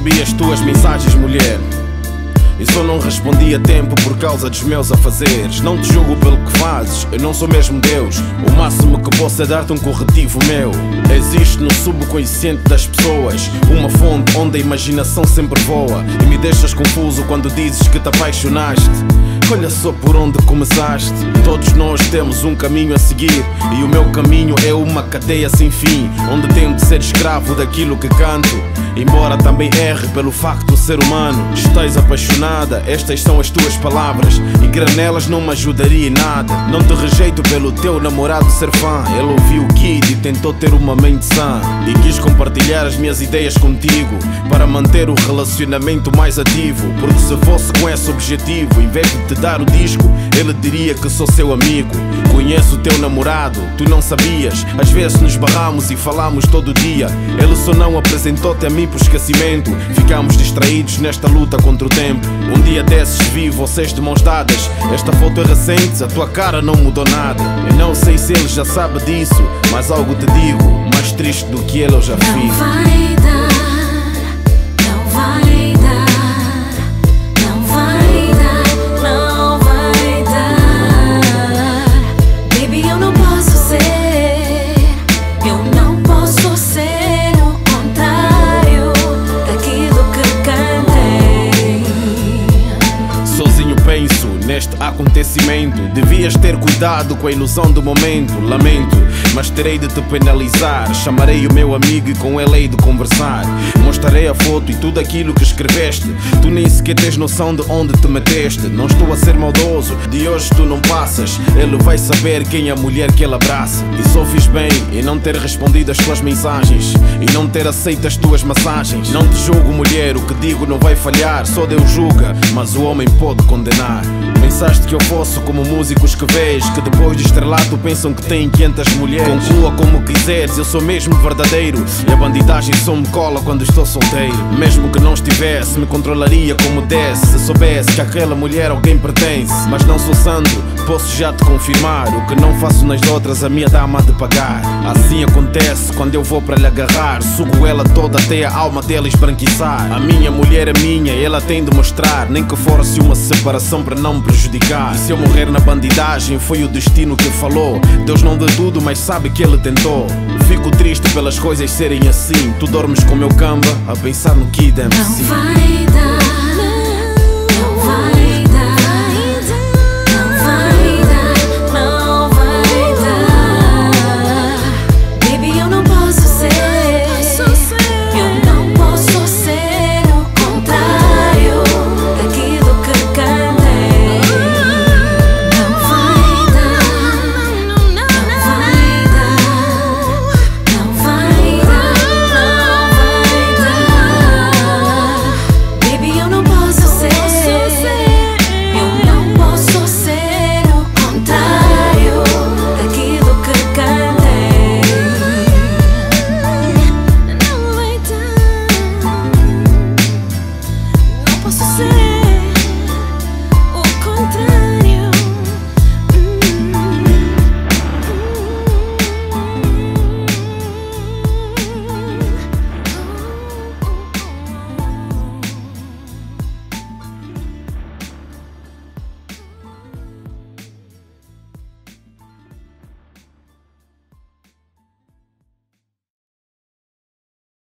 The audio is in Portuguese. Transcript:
recebi as tuas mensagens, mulher. E só não respondi a tempo por causa dos meus afazeres. Não te julgo pelo que fazes, eu não sou mesmo Deus. O máximo que posso é dar-te um corretivo meu. Existe no subconsciente das pessoas uma fonte onde a imaginação sempre voa. E me deixas confuso quando dizes que te apaixonaste. Olha só por onde começaste. Todos nós temos um caminho a seguir. E o meu caminho é uma cadeia sem fim. Onde tenho de ser escravo daquilo que canto. Embora também erre pelo facto de ser humano. Estás apaixonada, estas são as tuas palavras. E granelas não me ajudaria em nada. Não te rejeito pelo teu namorado ser fã. Ele ouviu o kid e tentou ter uma mente sã. E quis compartilhar as minhas ideias contigo. Para manter o relacionamento mais ativo. Porque se fosse com esse objetivo, em vez de te dar o disco, ele diria que sou seu amigo. Conheço o teu namorado, tu não sabias. Às vezes nos barramos e falamos todo dia. Ele só não apresentou-te a mim por esquecimento. Ficamos distraídos nesta luta contra o tempo. Um dia desses vi vocês de mãos dadas. Esta foto é recente, a tua cara não mudou nada. Eu não sei se ele já sabe disso, mas algo te digo, mais triste do que ele eu já fiz. Neste acontecimento. Devias ter cuidado com a ilusão do momento. Lamento, mas terei de te penalizar. Chamarei o meu amigo e com ele hei de conversar. Mostrarei a foto e tudo aquilo que escreveste. Tu nem sequer tens noção de onde te meteste. Não estou a ser maldoso, de hoje tu não passas. Ele vai saber quem é a mulher que ele abraça. E só fiz bem em não ter respondido as tuas mensagens e não ter aceito as tuas massagens. Não te julgo, mulher, o que digo não vai falhar. Só Deus julga, mas o homem pode condenar. Pensaste que eu fosse como músicos que vês Que depois de estrelato pensam que têm 500 mulheres. Conclua como quiseres, eu sou mesmo verdadeiro. E a bandidagem só me cola quando estou solteiro. Mesmo que não estivesse, me controlaria como desse. Se soubesse que aquela mulher alguém pertence. Mas não sou santo, posso já te confirmar O que não faço nas outras, a minha dama de pagar. Assim acontece quando eu vou para lhe agarrar. Sugo ela toda até a alma dela esbranquiçar. A minha mulher é minha, ela tem de mostrar Nem que fosse uma separação para não me prejudicar. E se eu morrer na bandidagem, foi o destino que falou. Deus não deu tudo, mas sabe que ele tentou. Fico triste pelas coisas serem assim. Tu dormes com meu camba a pensar no Kid Não MC vai dar,